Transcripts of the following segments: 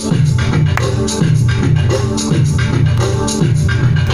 スイートピークスイートピークスイートピークスイートピークスイートピークスイートピーク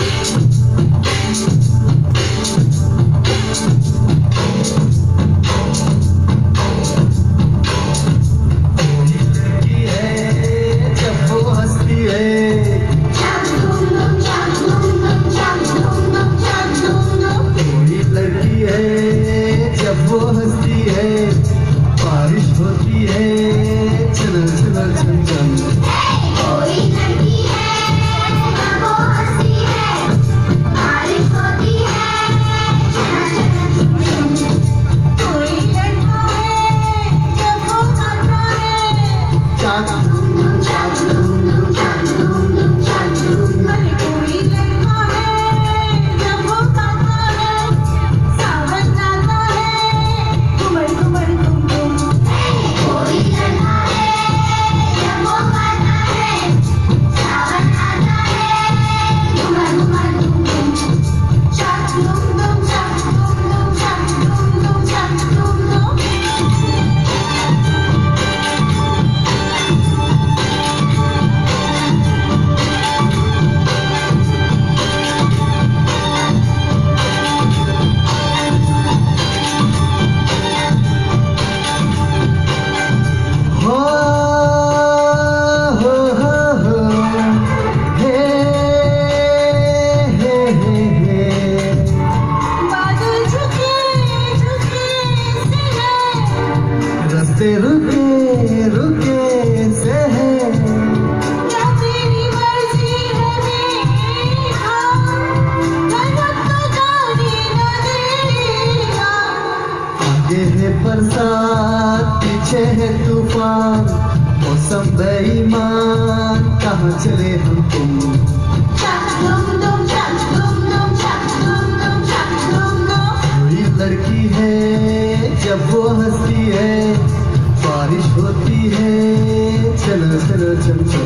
आगे है बरसात पीछे है तूफ़ान, मौसम बेईमान, कहाँ चले हम तुम? लड़की है, जब वो हंसती है, बारिश होती है, चलो चलो चल चलो।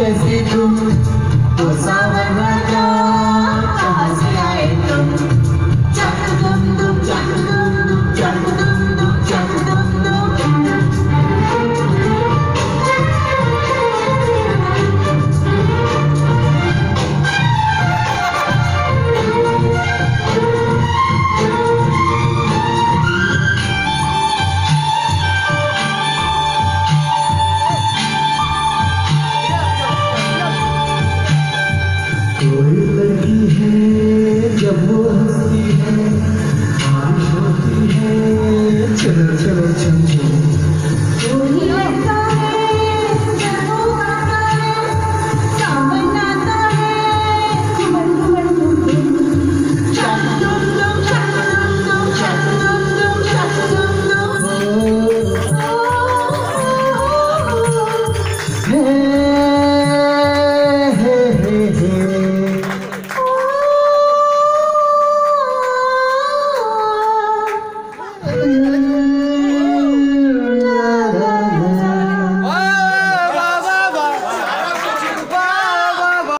Jeffinho, usava na